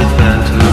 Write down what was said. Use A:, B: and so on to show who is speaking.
A: advantage.